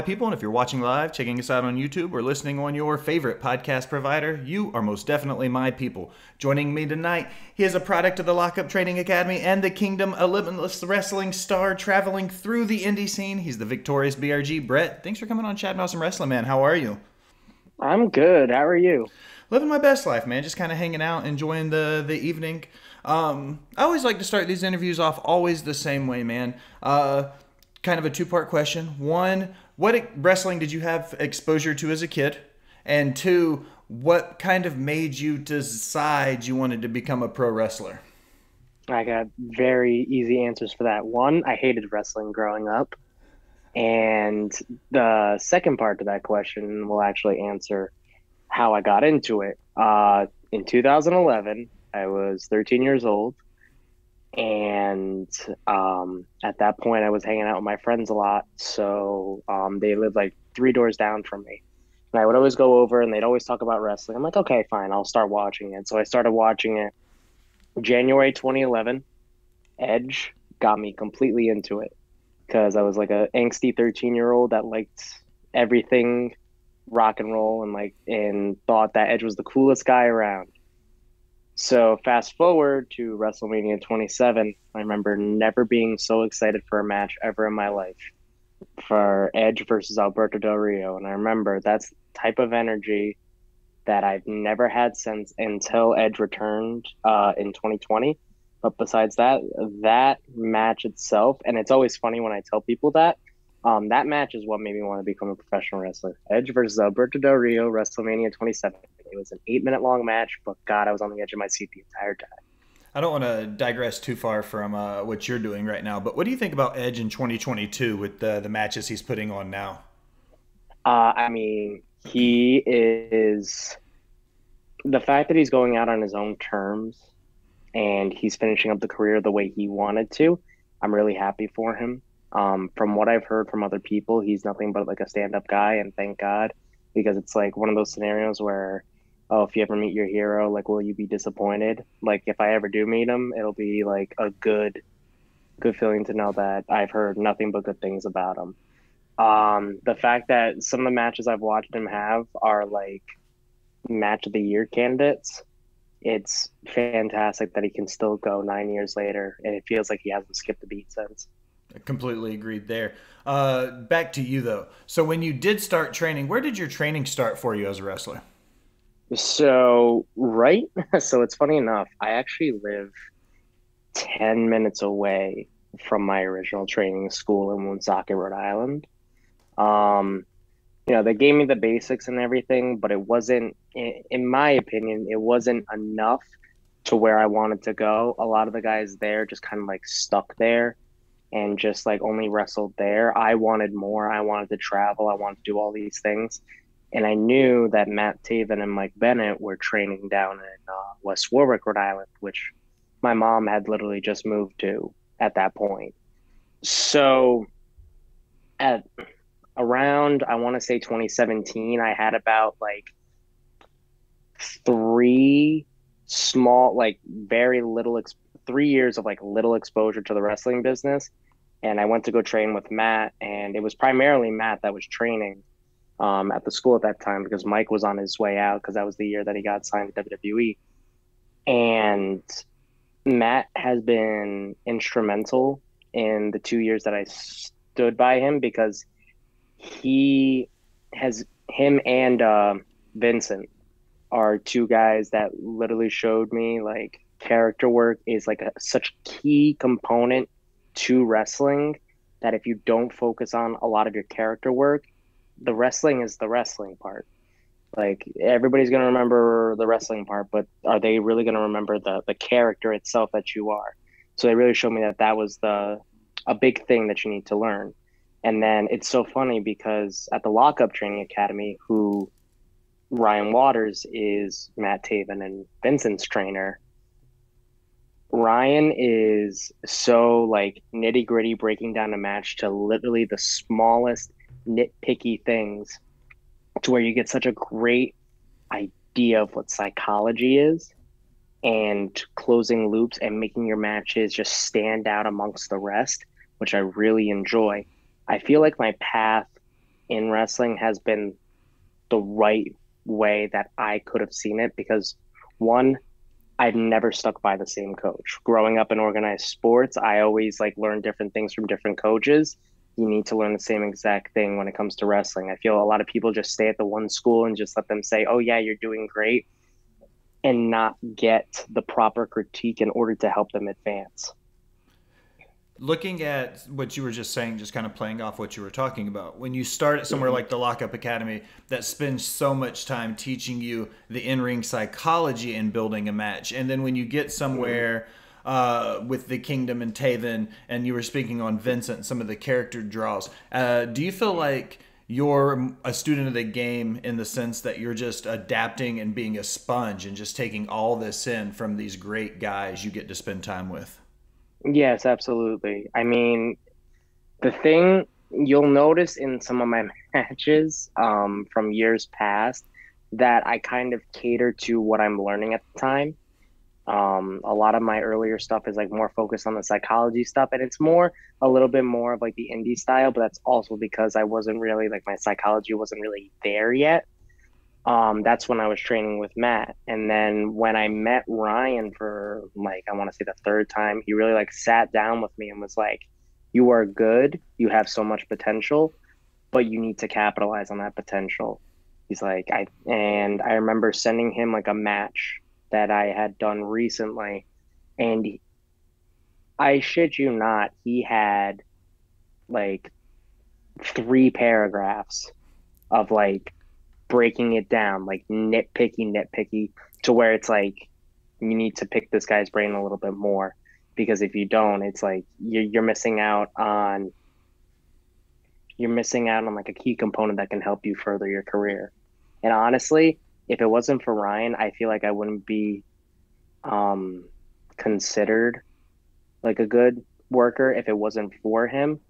my people. And if you're watching live, checking us out on YouTube, or listening on your favorite podcast provider, you are most definitely my people. Joining me tonight, he is a product of the Lockup Training Academy and the Kingdom, a limitless wrestling star traveling through the indie scene. He's the victorious BRG. Brett, thanks for coming on Chatting Awesome Wrestling, man. How are you? I'm good. How are you? Living my best life, man. Just kind of hanging out, enjoying the the evening. Um, I always like to start these interviews off always the same way, man. Uh, kind of a two part question. One, what wrestling did you have exposure to as a kid? And two, what kind of made you decide you wanted to become a pro wrestler? I got very easy answers for that. One, I hated wrestling growing up. And the second part to that question will actually answer how I got into it. Uh, in 2011, I was 13 years old. And um, at that point, I was hanging out with my friends a lot. So um, they lived like three doors down from me. And I would always go over and they'd always talk about wrestling. I'm like, okay, fine, I'll start watching it. So I started watching it January 2011. Edge got me completely into it because I was like a angsty 13 year old that liked everything rock and roll and like and thought that Edge was the coolest guy around. So fast forward to WrestleMania 27, I remember never being so excited for a match ever in my life for Edge versus Alberto Del Rio, and I remember that's type of energy that I've never had since until Edge returned uh, in 2020. But besides that, that match itself, and it's always funny when I tell people that, um, that match is what made me want to become a professional wrestler. Edge versus Alberto Del Rio, WrestleMania 27. It was an eight minute long match, but God, I was on the edge of my seat the entire time. I don't want to digress too far from uh, what you're doing right now, but what do you think about Edge in 2022 with the, the matches he's putting on now? Uh, I mean, he is the fact that he's going out on his own terms and he's finishing up the career the way he wanted to. I'm really happy for him. Um, from what I've heard from other people, he's nothing but like a stand up guy, and thank God, because it's like one of those scenarios where, oh, if you ever meet your hero, like, will you be disappointed? Like, if I ever do meet him, it'll be like a good, good feeling to know that I've heard nothing but good things about him. Um, the fact that some of the matches I've watched him have are like match of the year candidates it's fantastic that he can still go nine years later, and it feels like he hasn't skipped a beat since. I completely agreed there. Uh, back to you though. So when you did start training, where did your training start for you as a wrestler? So right, so it's funny enough. I actually live ten minutes away from my original training school in Woonsocket, Rhode Island. Um, you know, they gave me the basics and everything, but it wasn't, in my opinion, it wasn't enough to where I wanted to go. A lot of the guys there just kind of like stuck there and just like only wrestled there. I wanted more. I wanted to travel. I wanted to do all these things. And I knew that Matt Taven and Mike Bennett were training down in uh, West Warwick, Rhode Island, which my mom had literally just moved to at that point. So at around I want to say 2017, I had about like three small, like very little, ex- three years of like little exposure to the wrestling business. And I went to go train with Matt, and it was primarily Matt that was training um, at the school at that time because Mike was on his way out because that was the year that he got signed to WWE. And Matt has been instrumental in the two years that I stood by him because he has him and uh, Vincent are two guys that literally showed me like character work is like a, such key component to wrestling that if you don't focus on a lot of your character work, the wrestling is the wrestling part. Like everybody's gonna remember the wrestling part, but are they really gonna remember the the character itself that you are? So they really showed me that that was the a big thing that you need to learn. And then it's so funny because at the Lockup Training Academy, who Ryan Waters is Matt Taven and Vincent's trainer, Ryan is so like nitty gritty breaking down a match to literally the smallest nitpicky things to where you get such a great idea of what psychology is and closing loops and making your matches just stand out amongst the rest, which I really enjoy. I feel like my path in wrestling has been the right way that I could have seen it because one, I've never stuck by the same coach. Growing up in organized sports, I always like learn different things from different coaches. You need to learn the same exact thing when it comes to wrestling. I feel a lot of people just stay at the one school and just let them say, "Oh yeah, you're doing great," and not get the proper critique in order to help them advance looking at what you were just saying, just kind of playing off what you were talking about, when you start at somewhere like the Lockup Academy that spends so much time teaching you the in ring psychology and building a match, and then when you get somewhere. Uh, with the Kingdom and Taven, and you were speaking on Vincent, some of the character draws. Uh, do you feel like you're a student of the game in the sense that you're just adapting and being a sponge and just taking all this in from these great guys you get to spend time with? Yes, absolutely. I mean, the thing you'll notice in some of my matches um, from years past that I kind of cater to what I'm learning at the time. Um, a lot of my earlier stuff is like more focused on the psychology stuff, and it's more a little bit more of like the indie style, but that's also because I wasn't really like my psychology wasn't really there yet um, that's when I was training with Matt. And then when I met Ryan for like, I want to say the third time, he really like sat down with me and was like, You are good. You have so much potential, but you need to capitalize on that potential. He's like, I, and I remember sending him like a match that I had done recently. And I shit you not, he had like three paragraphs of like breaking it down, like nitpicky, nitpicky, to where it's like you need to pick this guy's brain a little bit more because if you don't, it's like you're, you're missing out on you're missing out on like a key component that can help you further your career. And honestly, if it wasn't for Ryan, I feel like I wouldn't be um, considered like a good worker if it wasn't for him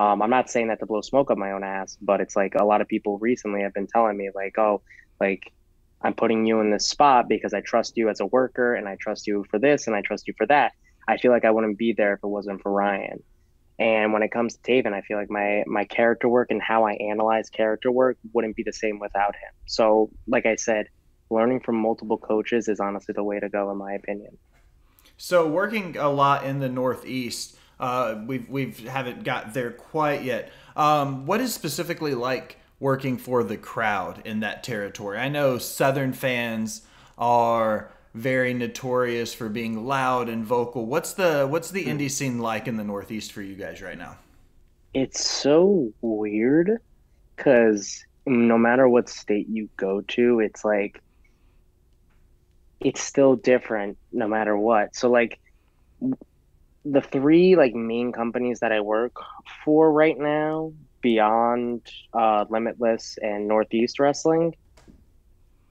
um, I'm not saying that to blow smoke up my own ass, but it's like a lot of people recently have been telling me like, oh, like I'm putting you in this spot because I trust you as a worker and I trust you for this and I trust you for that. I feel like I wouldn't be there if it wasn't for Ryan. And when it comes to Taven, I feel like my my character work and how I analyze character work wouldn't be the same without him. So, like I said, learning from multiple coaches is honestly the way to go, in my opinion. So, working a lot in the Northeast, uh, we've we've haven't got there quite yet. Um, what is specifically like working for the crowd in that territory? I know Southern fans are very notorious for being loud and vocal. What's the what's the indie scene like in the Northeast for you guys right now? It's so weird because no matter what state you go to, it's like it's still different no matter what. So like the three like main companies that I work for right now, Beyond, uh, Limitless, and Northeast Wrestling,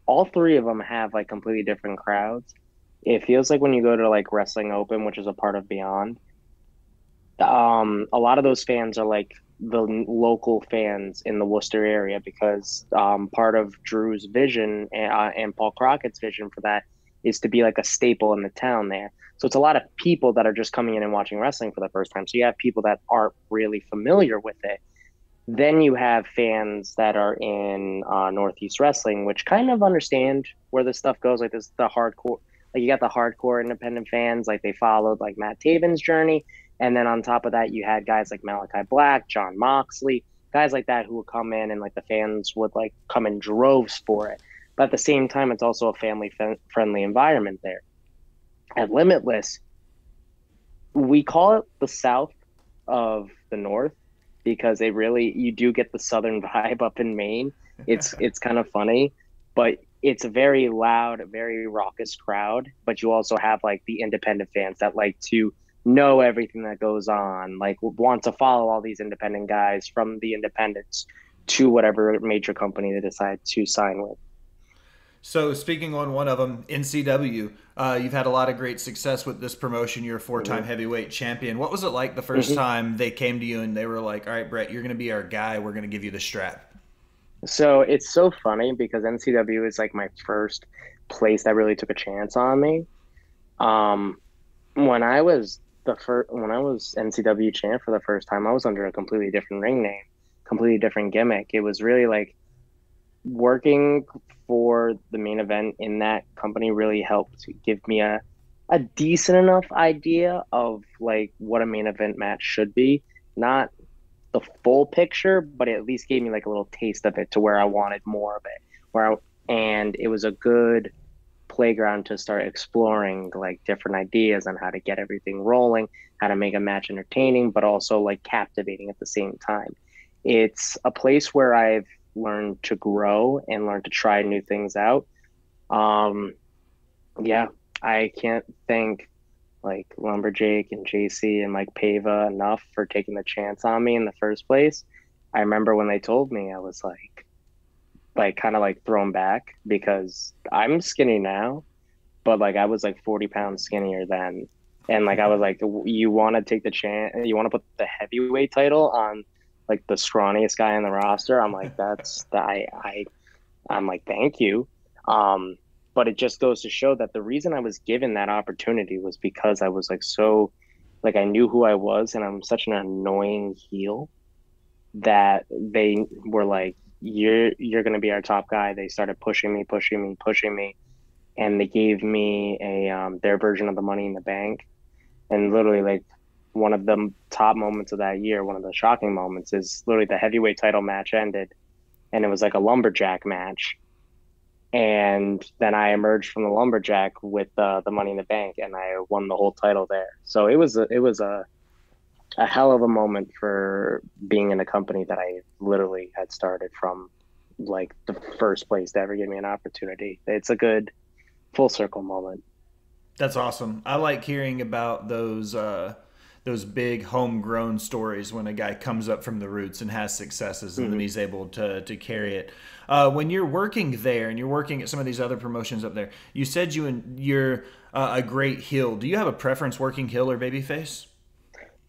all three of them have like completely different crowds. It feels like when you go to like Wrestling Open, which is a part of Beyond, um, a lot of those fans are like the local fans in the Worcester area because um, part of Drew's vision and, uh, and Paul Crockett's vision for that is to be like a staple in the town there. So it's a lot of people that are just coming in and watching wrestling for the first time. So you have people that aren't really familiar with it. Then you have fans that are in uh, Northeast Wrestling, which kind of understand where this stuff goes. Like this, the hardcore, like you got the hardcore independent fans, like they followed like Matt Taven's journey, and then on top of that, you had guys like Malakai Black, Jon Moxley, guys like that who would come in and like the fans would like come in droves for it. But at the same time, it's also a family friendly environment there. At Limitless, we call it the South of the North because it really you do get the Southern vibe up in Maine. It's it's kind of funny, but it's a very loud, very raucous crowd. But you also have like the independent fans that like to know everything that goes on, like want to follow all these independent guys from the independents to whatever major company they decide to sign with. So, speaking on one of them, NCW, uh, you've had a lot of great success with this promotion. You're a four-time mm-hmm. heavyweight champion. What was it like the 1st mm-hmm. time they came to you and they were like, "All right, Brett, you're going to be our guy. We're going to give you the strap." So it's so funny because NCW is like my first place that really took a chance on me. Um, when I was the first, when I was NCW champ for the first time, I was under a completely different ring name completely different gimmick. It was really like working for the main event in that company really helped give me a a decent enough idea of like what a main event match should be. Not the full picture, but it at least gave me like a little taste of it to where I wanted more of it. Where I, and it was a good playground to start exploring like different ideas on how to get everything rolling, how to make a match entertaining, but also like captivating at the same time. It's a place where I've learned to grow and learn to try new things out. Um, yeah, I can't thank like Lumberjake and JC and Mike Pava enough for taking the chance on me in the first place. I remember when they told me, I was like, like kind of like thrown back because I'm skinny now, but like I was like 40 pounds skinnier then. And like I was like, you want to take the chance, you want to put the heavyweight title on like the scrawniest guy in the roster. I'm like, that's that I, I, I'm like, thank you. Um, but it just goes to show that the reason I was given that opportunity was because I was like so, like I knew who I was, and I'm such an annoying heel that they were like, you're you're gonna be our top guy. They started pushing me, pushing me, pushing me, and they gave me a um, their version of the Money in the Bank, and literally like one of the top moments of that year, one of the shocking moments is literally the heavyweight title match ended, and it was like a lumberjack match, and then I emerged from the lumberjack with uh, the Money in the Bank, and I won the whole title there. So it was a, it was a a hell of a moment for being in a company that I literally had started from like the first place to ever give me an opportunity. It's a good full circle moment. That's awesome. I like hearing about those uh, those big homegrown stories when a guy comes up from the roots and has successes and mm-hmm. then he's able to to carry it. Uh, when you're working there and you're working at some of these other promotions up there, you said you and you're uh, a great heel. Do you have a preference working heel or babyface?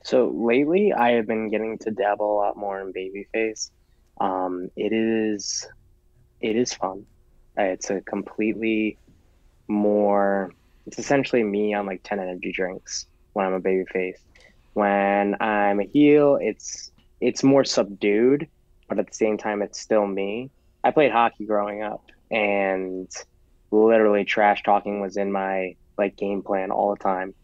So lately, I have been getting to dabble a lot more in babyface. Um, it is, it is fun. Uh, it's a completely more. It's essentially me on like ten energy drinks when I'm a babyface. When I'm a heel, it's it's more subdued, but at the same time, it's still me. I played hockey growing up, and literally trash talking was in my like game plan all the time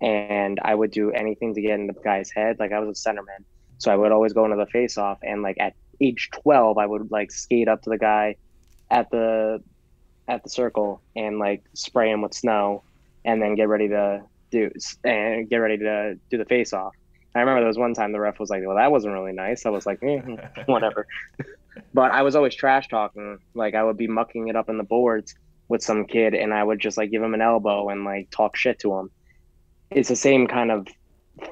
and I would do anything to get in the guy's head. Like I was a centerman, so I would always go into the face off. And like at age twelve, I would like skate up to the guy at the at the circle and like spray him with snow, and then get ready to do and get ready to do the face off. I remember there was one time the ref was like, "Well, that wasn't really nice." I was like, eh, "Whatever," but I was always trash talking. Like I would be mucking it up in the boards with some kid, and I would just like give him an elbow and like talk shit to him it's the same kind of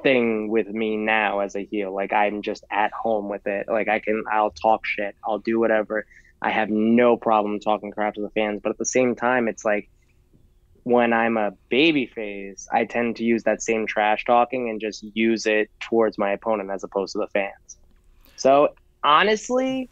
thing with me now as a heel. Like I'm just at home with it. Like I can, I'll talk shit, I'll do whatever. I have no problem talking crap to the fans, but at the same time, it's like when I'm a babyface, I tend to use that same trash talking and just use it towards my opponent as opposed to the fans. So honestly,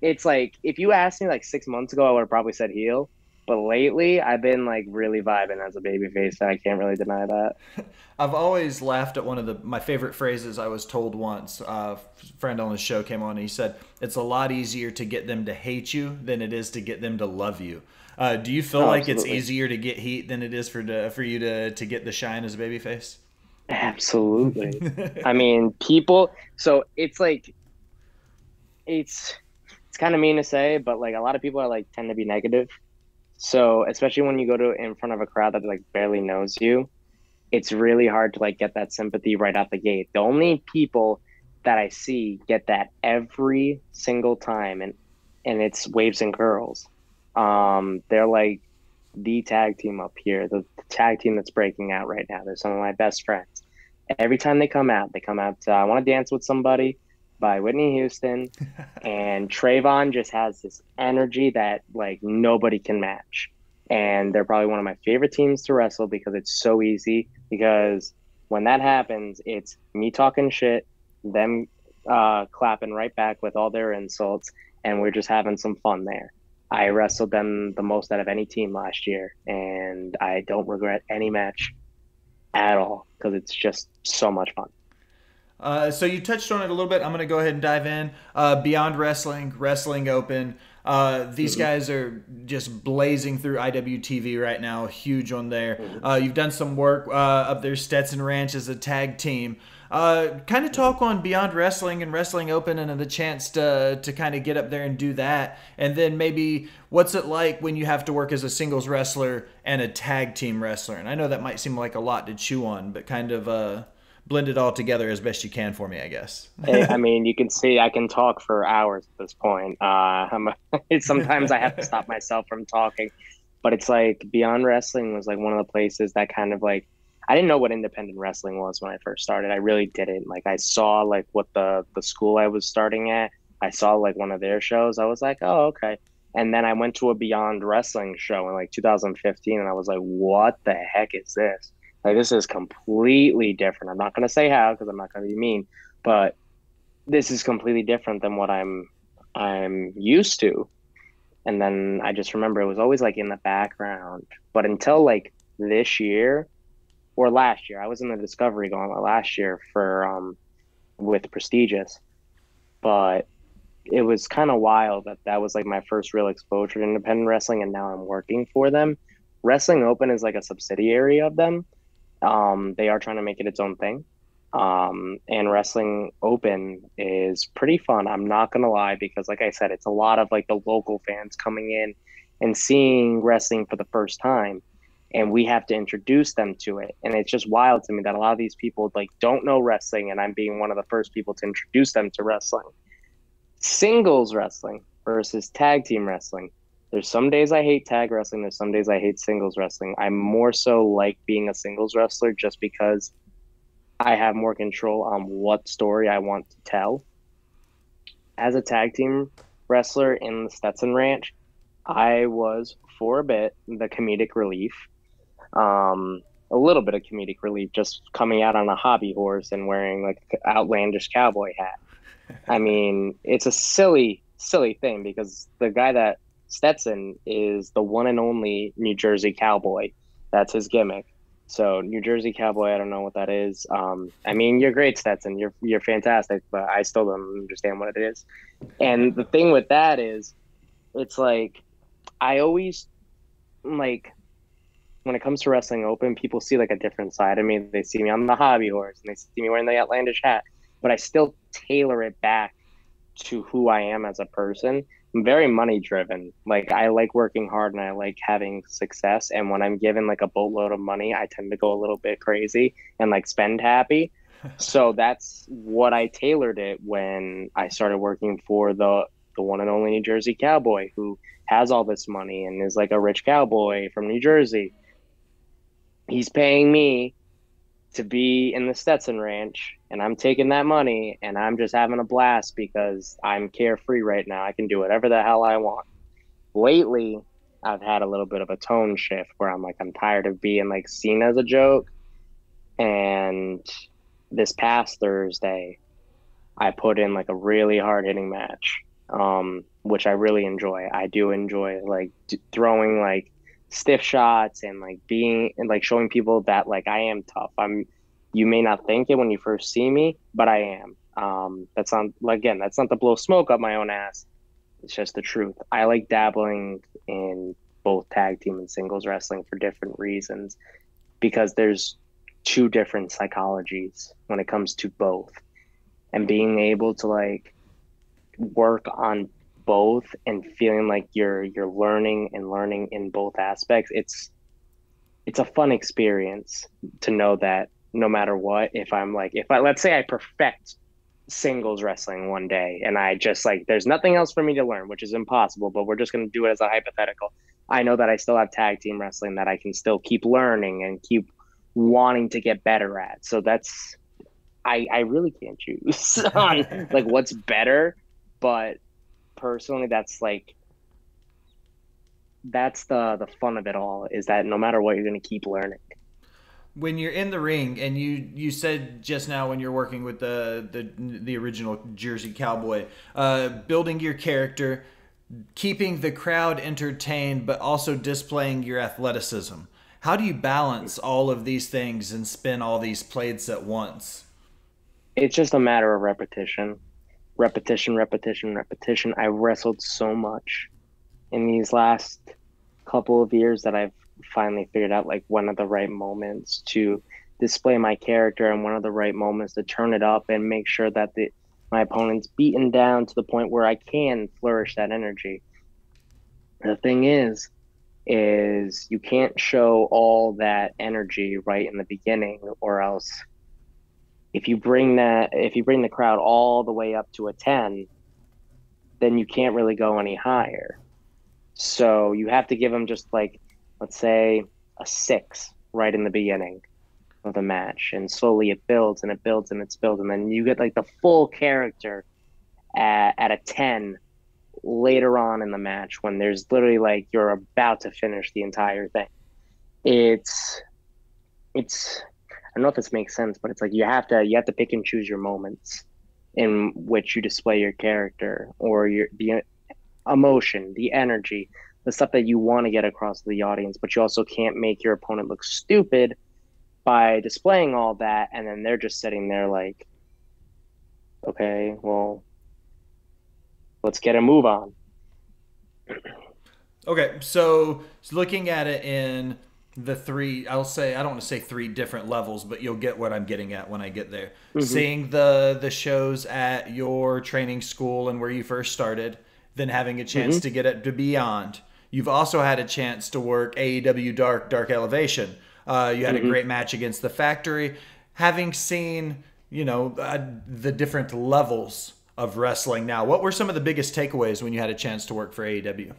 it's like if you asked me like six months ago, I would have probably said heel. But lately, I've been like really vibing as a babyface. And I can't really deny that. I've always laughed at one of the my favorite phrases I was told once. Uh, a friend on the show came on and he said, "It's a lot easier to get them to hate you than it is to get them to love you." Uh, do you feel oh, like absolutely. it's easier to get heat than it is for to, for you to to get the shine as a babyface? Absolutely. I mean, people. So it's like, it's it's kind of mean to say, but like a lot of people are like tend to be negative so especially when you go to in front of a crowd that like barely knows you, it's really hard to like get that sympathy right out the gate. The only people that I see get that every single time, and and it's waves and curls. Um, they're like the tag team up here, the, the, tag team that's breaking out right now. They're some of my best friends. Every time they come out, they come out. To, I want to dance with somebody by Whitney Houston, and Traevon just has this energy that like nobody can match. And they're probably one of my favorite teams to wrestle because it's so easy. Because when that happens, it's me talking shit, them uh, clapping right back with all their insults, and we're just having some fun there. I wrestled them the most out of any team last year, and I don't regret any match at all because it's just so much fun. Uh, so you touched on it a little bit. I'm going to go ahead and dive in. Uh, Beyond Wrestling, Wrestling Open. Uh, these mm-hmm. guys are just blazing through IWTV right now, huge on there. Mm-hmm. Uh, you've done some work uh, up there, Stetson Ranch as a tag team. Uh, kind of talk on Beyond Wrestling and Wrestling Open and the chance to to kind of get up there and do that, and then maybe what's it like when you have to work as a singles wrestler and a tag team wrestler? And I know that might seem like a lot to chew on, but kind of uh, blend it all together as best you can for me, I guess. I mean, you can see I can talk for hours at this point. Uh, sometimes I have to stop myself from talking, but it's like Beyond Wrestling was like one of the places that kind of like I didn't know what independent wrestling was when I first started. I really didn't. Like I saw like what the the school I was starting at. I saw like one of their shows. I was like, oh okay. And then I went to a Beyond Wrestling show in like 2015, and I was like, what the heck is this? Like this is completely different. I'm not gonna say how because I'm not gonna be mean, but this is completely different than what I'm I'm used to. And then I just remember it was always like in the background. But until like this year or last year, I was in the Discovery Gauntlet last year for um with Prestigious, but it was kind of wild that that was like my first real exposure to independent wrestling, and now I'm working for them. Wrestling Open is like a subsidiary of them, um, they are trying to make it its own thing. Um, and wrestling open is pretty fun. I'm not gonna lie because, like I said, it's a lot of like the local fans coming in and seeing wrestling for the first time, and we have to introduce them to it. And it's just wild to me that a lot of these people like don't know wrestling, and I'm being one of the first people to introduce them to wrestling. Singles wrestling versus tag team wrestling there's some days I hate tag wrestling. There's some days I hate singles wrestling. i'm more so like being a singles wrestler just because I have more control on what story I want to tell. As a tag team wrestler in the Stetson Ranch, I was for a bit the comedic relief. Um, a little bit of comedic relief, just coming out on a hobby horse and wearing like outlandish cowboy hat. I mean, it's a silly, silly thing because the guy that Stetson is the one and only New Jersey Cowboy. That's his gimmick. So New Jersey Cowboy, I don't know what that is. Um, I mean, you're great, Stetson. You're you're fantastic, but I still don't understand what it is. And the thing with that is, it's like I always like when it comes to wrestling open, people see like a different side of me. They see me on the hobby horse and they see me wearing the outlandish hat, but I still tailor it back to who I am as a person. I'm very money driven. Like I like working hard and I like having success. And when I'm given like a boatload of money, I tend to go a little bit crazy and like spend happy. so that's what I tailored it when I started working for the the one and only New Jersey cowboy who has all this money and is like a rich cowboy from New Jersey. He's paying me to be in the Stetson Ranch, and I'm taking that money and I'm just having a blast because I'm carefree right now. I can do whatever the hell I want. Lately, I've had a little bit of a tone shift where I'm like, I'm tired of being like seen as a joke. And this past Thursday, I put in like a really hard hitting match, um, which I really enjoy. I do enjoy like d- throwing like stiff shots and like being and like showing people that like I am tough. I'm you may not think it when you first see me, but I am. Um, that's not like again, that's not to blow smoke up my own ass. It's just the truth. I like dabbling in both tag team and singles wrestling for different reasons because there's two different psychologies when it comes to both. And being able to like work on both and feeling like you're you're learning and learning in both aspects it's it's a fun experience to know that no matter what if i'm like if i let's say i perfect singles wrestling one day and i just like there's nothing else for me to learn which is impossible but we're just going to do it as a hypothetical. I know that i still have tag team wrestling that i can still keep learning and keep wanting to get better at. So that's i i really can't choose. On like what's better? But personally that's like that's the the fun of it all is that no matter what you're going to keep learning. When you're in the ring and you you said just now when you're working with the the, the original jersey cowboy uh, building your character keeping the crowd entertained but also displaying your athleticism. How do you balance all of these things and spin all these plates at once? It's just a matter of repetition, repetition, repetition, repetition. I wrestled so much in these last couple of years that I've finally figured out like one of the right moments to display my character and one of the right moments to turn it up and make sure that the my opponent's beaten down to the point where I can flourish that energy. The thing is, is you can't show all that energy right in the beginning or else if you bring that if you bring the crowd all the way up to a 10 then you can't really go any higher so you have to give them just like let's say a 6 right in the beginning of the match and slowly it builds and it builds and it's built and then you get like the full character at, at a 10 later on in the match when there's literally like you're about to finish the entire thing. It's it's I don't know if this makes sense, but it's like you have to you have to pick and choose your moments in which you display your character or your the emotion, the energy, the stuff that you want to get across to the audience, but you also can't make your opponent look stupid by displaying all that and then they're just sitting there like okay, well, let's get a move on. Okay, so, so looking at it in the three, I'll say I don't want to say three different levels, but you'll get what I'm getting at when I get there. Mm-hmm. Seeing the the shows at your training school and where you first started, then having a chance mm-hmm. to get it to Beyond. You've also had a chance to work AEW Dark Dark Elevation. Uh, you had mm-hmm. a great match against the Factory. Having seen you know uh, the different levels of wrestling now. What were some of the biggest takeaways when you had a chance to work for AEW?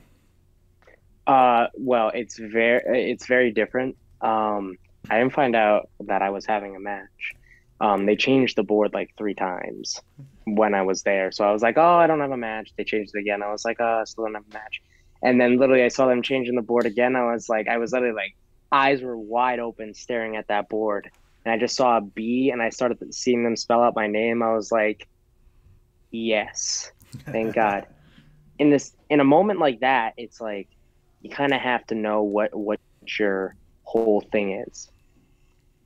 Uh, well, it's very it's very different. Um, I didn't find out that I was having a match. Um, they changed the board like three times when I was there, so I was like, "Oh, I don't have a match." They changed it again. I was like, "Oh, I still don't have a match." And then literally, I saw them changing the board again. I was like, I was literally like, eyes were wide open, staring at that board, and I just saw a B, and I started seeing them spell out my name. I was like, Yes. Thank God. In this in a moment like that, it's like you kind of have to know what what your whole thing is.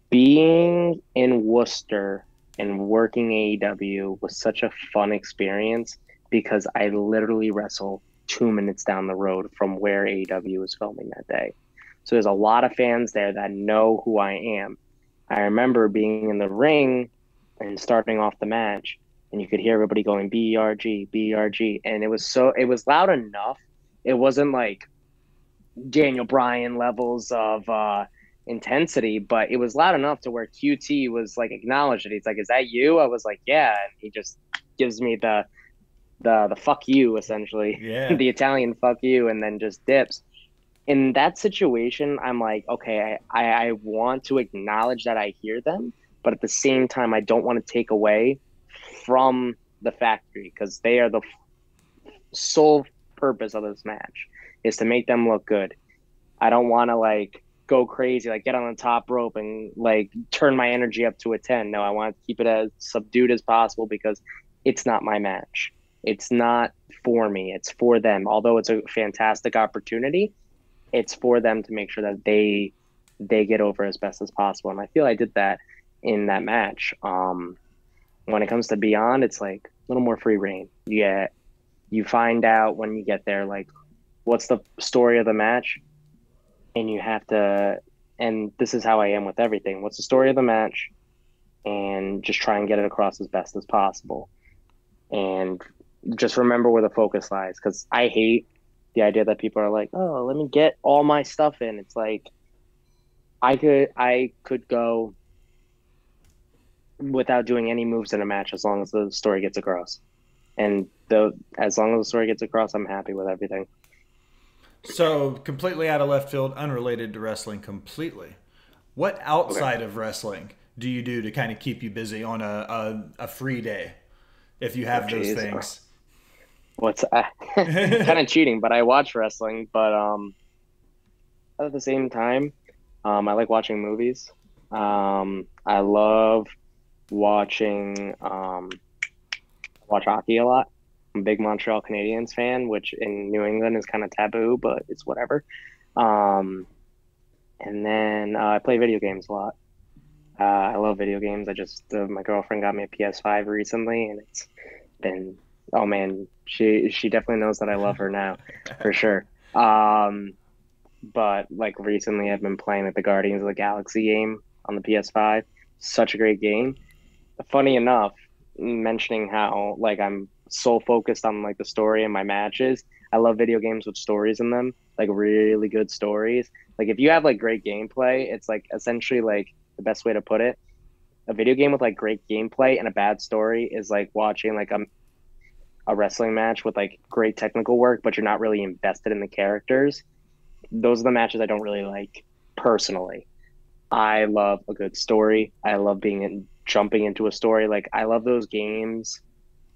Being in Worcester and working AEW was such a fun experience because I literally wrestle two minutes down the road from where AEW was filming that day. So there's a lot of fans there that know who I am. I remember being in the ring and starting off the match and you could hear everybody going BRG, BRG, and it was so it was loud enough. It wasn't like Daniel Bryan levels of uh, intensity, but it was loud enough to where QT was like acknowledged it. He's like, "Is that you?" I was like, "Yeah," and he just gives me the the the fuck you essentially, yeah. the Italian fuck you, and then just dips. In that situation, I'm like, okay, I, I, I want to acknowledge that I hear them, but at the same time, I don't want to take away from the factory because they are the sole purpose of this match is to make them look good. I don't want to like go crazy, like get on the top rope and like turn my energy up to a 10. No, I want to keep it as subdued as possible because it's not my match. It's not for me, it's for them. Although it's a fantastic opportunity, it's for them to make sure that they they get over as best as possible. And I feel I did that in that match. Um, when it comes to Beyond, it's like a little more free reign. Get, you find out when you get there, like, what's the story of the match, and you have to, and this is how I am with everything. What's the story of the match, and just try and get it across as best as possible, and just remember where the focus lies. Because I hate the idea that people are like, oh, let me get all my stuff in. It's like, I could, I could go without doing any moves in a match as long as the story gets across. And the as long as the story gets across, I'm happy with everything. So completely out of left field, unrelated to wrestling completely. What outside okay. of wrestling do you do to kind of keep you busy on a, a, a free day if you have those things? What's kind of cheating, but I watch wrestling. But um, at the same time, um, I like watching movies. Um, I love watching um, watch hockey a lot. I'm a big Montreal Canadiens fan, which in New England is kind of taboo, but it's whatever. Um, and then uh, I play video games a lot. Uh, I love video games. I just uh, my girlfriend got me a PS5 recently, and it's been oh man, she she definitely knows that I love her now, for sure. Um, but like recently, I've been playing like the Guardians of the Galaxy game on the PS5. Such a great game. Funny enough, mentioning how like I'm so focused on like the story and my matches. I love video games with stories in them, like really good stories. Like if you have like great gameplay, it's like essentially like the best way to put it. A video game with like great gameplay and a bad story is like watching like a a wrestling match with like great technical work, but you're not really invested in the characters. Those are the matches I don't really like personally. I love a good story. I love being in, jumping into a story. Like I love those games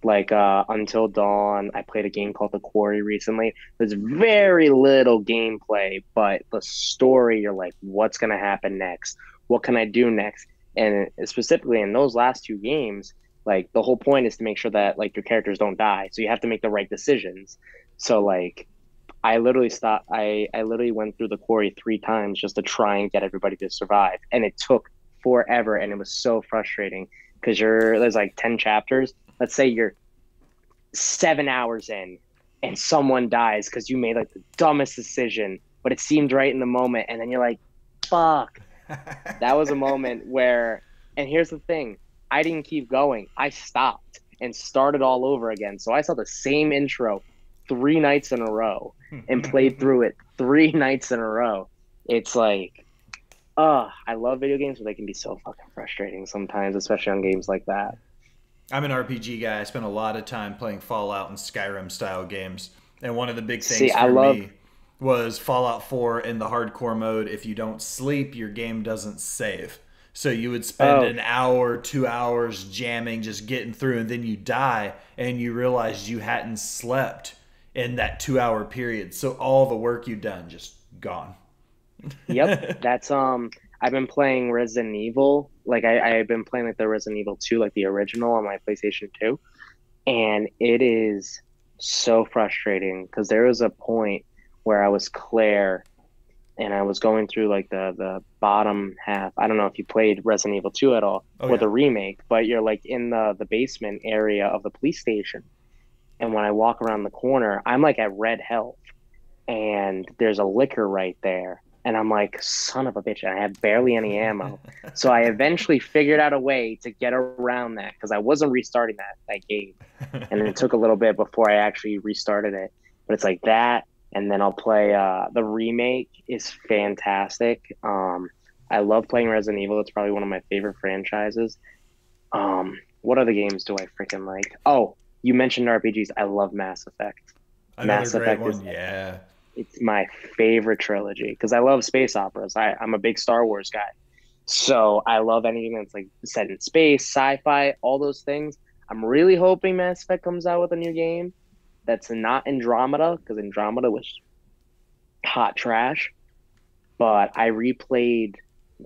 like uh, Until Dawn. I played a game called The Quarry recently. There's very little gameplay, but the story, you're like, what's going to happen next? What can I do next? And specifically in those last two games, like the whole point is to make sure that like your characters don't die. So you have to make the right decisions. So like I literally stopped I, I literally went through the quarry three times just to try and get everybody to survive. And it took forever and it was so frustrating because you're there's like 10 chapters let's say you're seven hours in and someone dies because you made like the dumbest decision, but it seemed right in the moment, and then you're like, fuck. that was a moment where, and here's the thing I didn't keep going. I stopped and started all over again. So I saw the same intro three nights in a row and played through it three nights in a row. It's like, uh, I love video games, but they can be so fucking frustrating sometimes, especially on games like that. I'm an RPG guy. I spent a lot of time playing Fallout and Skyrim style games. And one of the big things See, for love... me was Fallout 4 in the hardcore mode. If you don't sleep, your game doesn't save. So you would spend oh. an hour, two hours jamming, just getting through, and then you die, and you realize you hadn't slept in that two hour period. So all the work you've done just gone. yep, that's um I've been playing Resident Evil. Like I, I've been playing like the Resident Evil 2, like the original on my PlayStation 2. And it is so frustrating because there was a point where I was Claire and I was going through like the the bottom half. I don't know if you played Resident Evil 2 at all oh, or yeah. the remake, but you're like in the the basement area of the police station. And when I walk around the corner, I'm like at red health and there's a licker right there and I'm like, son of a bitch, and I had barely any ammo. so I eventually figured out a way to get around that because I wasn't restarting that that game, and it took a little bit before I actually restarted it. But it's like that, and then I'll play uh, the remake is fantastic. Um, I love playing Resident Evil. It's probably one of my favorite franchises. Um, what other games do I freaking like? Oh, you mentioned RPGs. I love Mass Effect. Another Mass Effect one. is yeah it's my favorite trilogy because I love space operas. I, I'm a big Star Wars guy. So I love anything that's like set in space, sci-fi, all those things. I'm really hoping Mass Effect comes out with a new game that's not Andromeda because Andromeda was hot trash. But I replayed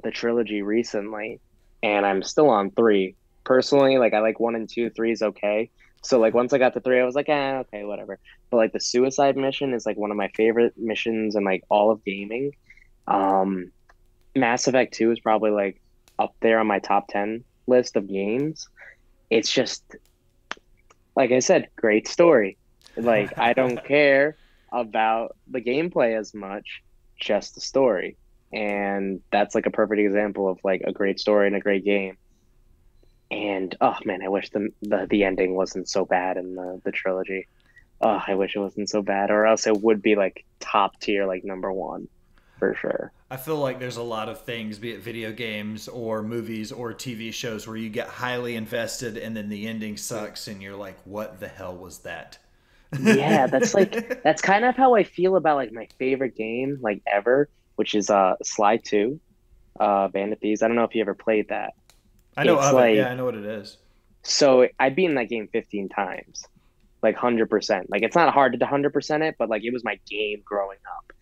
the trilogy recently, and I'm still on three. Personally, like I like one and two. Three is okay. So like once I got to three, I was like, eh, okay, whatever. But like the suicide mission is like one of my favorite missions in like all of gaming. Um, Mass Effect Two is probably like up there on my top ten list of games. It's just like I said, great story. Like I don't care about the gameplay as much, just the story. And that's like a perfect example of like a great story and a great game and oh man, I wish the the, the ending wasn't so bad in the, the trilogy. Oh, I wish it wasn't so bad, or else it would be like top tier, like number one, for sure. I feel like there's a lot of things, be it video games or movies or TV shows, where you get highly invested and then the ending sucks, and you're like, "What the hell was that?" yeah, that's like that's kind of how I feel about like my favorite game like ever, which is uh Sly Two, uh Band of Thieves. I don't know if you ever played that. I know of like, it. Yeah, I know what it is. So I'd be in that game 15 times, like 100%. Like it's not hard to 100% it, but like it was my game growing up.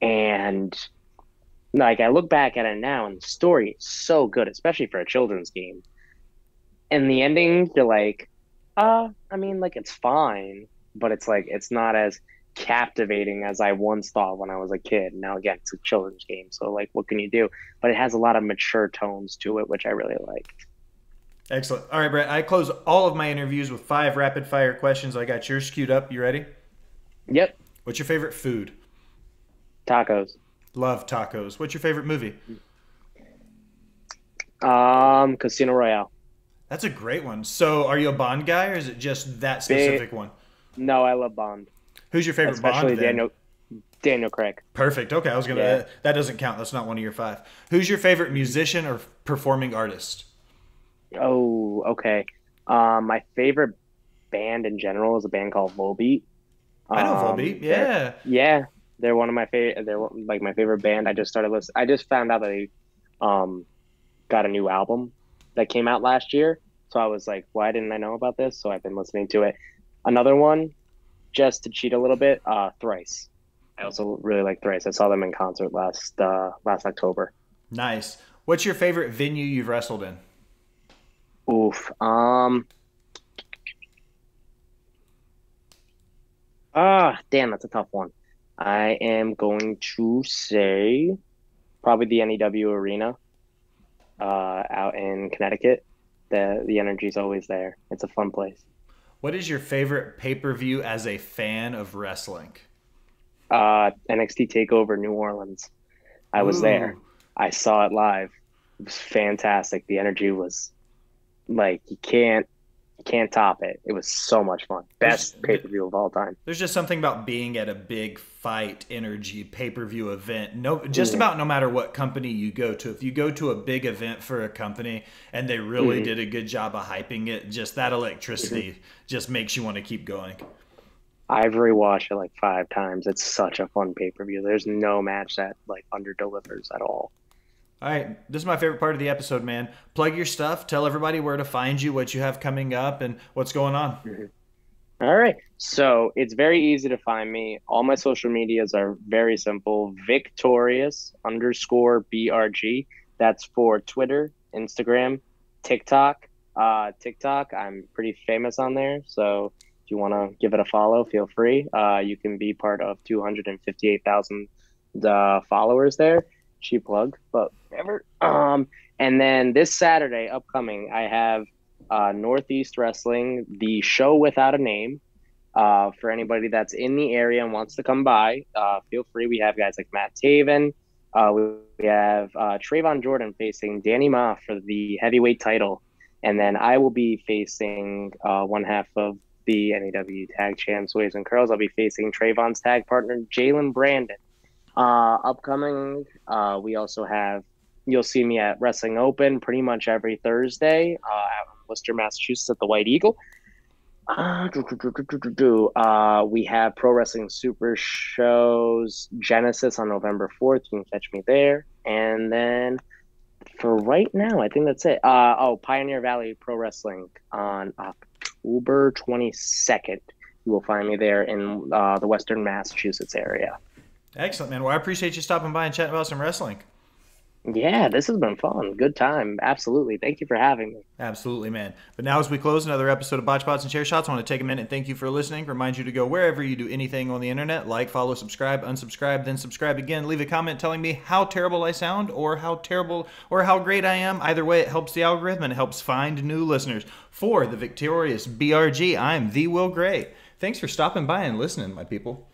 And like I look back at it now and the story is so good, especially for a children's game. And the ending, you're like, uh, I mean, like it's fine, but it's like it's not as captivating as I once thought when I was a kid. Now again, it's a children's game, so like, what can you do? But it has a lot of mature tones to it, which I really liked. Excellent. All right, Brett. I close all of my interviews with five rapid fire questions. I got yours queued up. You ready? Yep. What's your favorite food? Tacos. Love tacos. What's your favorite movie? Um, Casino Royale. That's a great one. So, are you a Bond guy, or is it just that specific Big- one? No, I love Bond, Who's your favorite especially Bond? then? Daniel Daniel Craig. Perfect. Okay, I was gonna. Yeah. That doesn't count. That's not one of your five. Who's your favorite musician or performing artist? Oh, okay. Um, my favorite band in general is a band called Volbeat. I know Um, Volbeat. Yeah. Yeah, they're one of my favorite. They're like my favorite band. I just started listening. I just found out that they um got a new album that came out last year. So I was like, why didn't I know about this? So I've been listening to it. Another one, just to cheat a little bit, uh, Thrice. I also really like Thrice. I saw them in concert last uh, last October. Nice. What's your favorite venue you've wrestled in? Oof. Um. Ah, damn, that's a tough one. I am going to say probably the NEW Arena uh, out in Connecticut. The the energy's always there. It's a fun place. What is your favorite pay per view as a fan of wrestling? Uh, NXT Takeover New Orleans. I was Ooh. there. I saw it live. It was fantastic. The energy was like you can't you can't top it. It was so much fun. Best pay per view of all time. There's just something about being at a big fight energy pay per view event. No, just Mhm. about no matter what company you go to. If you go to a big event for a company and they really Mhm. did a good job of hyping it, just that electricity just makes you want to keep going. I've rewatched it like five times. It's such a fun pay per view. There's no match that like under delivers at all. All right, this is my favorite part of the episode, man. Plug your stuff. Tell everybody where to find you, what you have coming up, and what's going on. All right. So it's very easy to find me. All my social medias are very simple. Victorious underscore BRG. That's for Twitter, Instagram, TikTok. Uh, TikTok, I'm pretty famous on there. So if you want to give it a follow, feel free. Uh, you can be part of 258,000 uh, followers there. Cheap plug, but whatever. Um, and then this Saturday, upcoming, I have uh, Northeast Wrestling, the show without a name. Uh, for anybody that's in the area and wants to come by, uh, feel free. We have guys like Matt Taven. Uh, we, we have uh, Traevon Jordan facing Danny Ma for the heavyweight title. And then I will be facing uh, one half of the NEW Tag Champs Waves and Curls. I'll be facing Traevon's tag partner, Jaylen Brandyn. Uh, upcoming, we also have, you'll see me at Wrestling Open pretty much every Thursday uh, Worcester, Massachusetts at the White Eagle. Uh, do, do, do. Uh, we have Pro Wrestling Super Shows Genesis on November 4th. You can catch me there. And then for right now, I think that's it. Uh, oh, Pioneer Valley Pro Wrestling on October 22nd. You will find me there in uh, the Western Massachusetts area. Excellent, man. Well, I appreciate you stopping by and chatting about some wrestling. Yeah, this has been fun. Good time. Absolutely. Thank you for having me. Absolutely, man. But now, as we close another episode of Botched Spots and Chair Shots, I want to take a minute and thank you for listening. Remind you to go wherever you do anything on the internet like, follow, subscribe, unsubscribe, then subscribe again. Leave a comment telling me how terrible I sound or how terrible or how great I am. Either way, it helps the algorithm and helps find new listeners. For the victorious BRG, I'm the Will Gray. Thanks for stopping by and listening, my people.